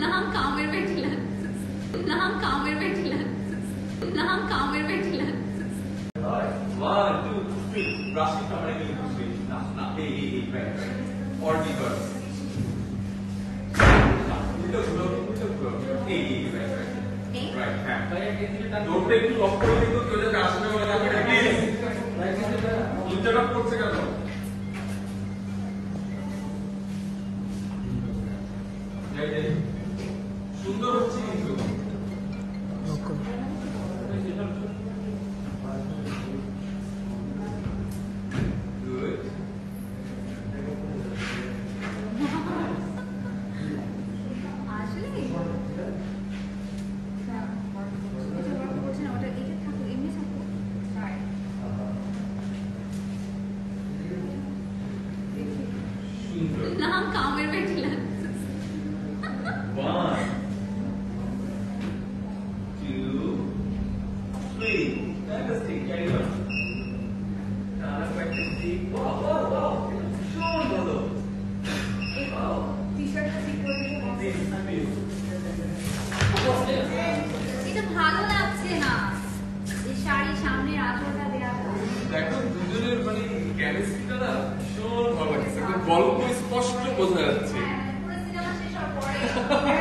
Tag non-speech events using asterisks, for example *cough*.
Nam kamer bekler. Nam kamer bekler. Nam kamer bekler. One, two, three. Brushing kamar ke liye kuch nahi. Nah, nah. Hey, hey, hey, back. Or deeper. Look, look, look, look. Hey, hey, back, back. Right hand. Don't take too long. Don't take too long. Don't take too long. উত্তরক করছে কেন জয় জয় না কামের এটা ভালো লাগছে না এই শাড়ি সামনের আঁচলটা দেয়া গল্প স্পষ্ট বোঝা যাচ্ছে। *laughs*